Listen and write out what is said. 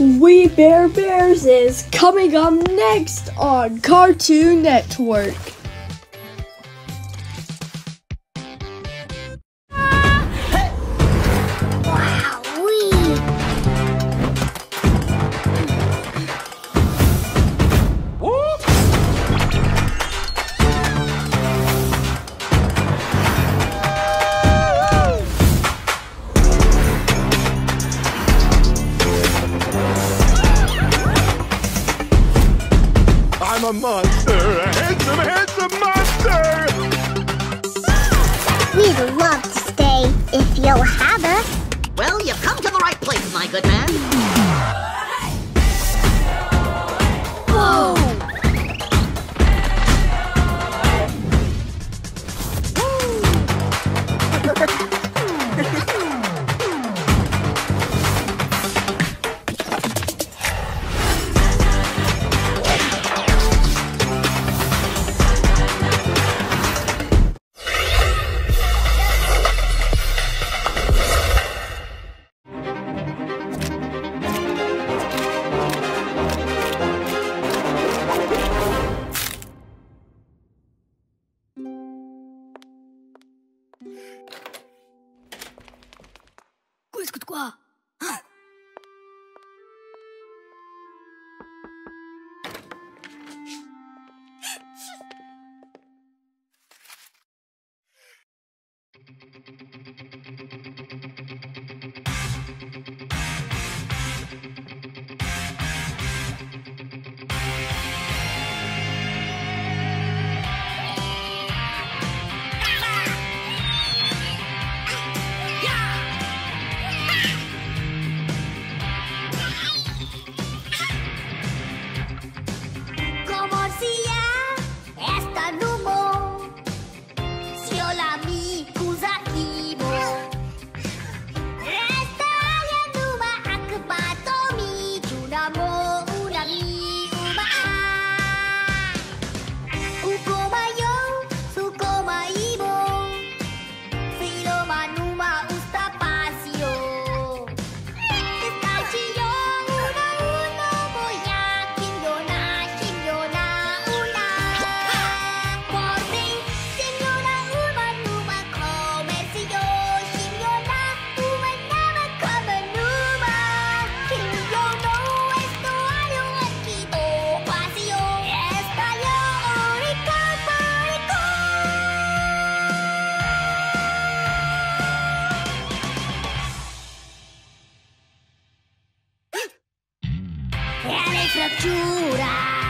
We Bare Bears is coming up next on Cartoon Network. I'm a monster, a handsome, handsome monster! We'd love to stay if you'll have us. Well, you've come to the right place, my good man. Quoi est-ce que de quoi? Reale fractura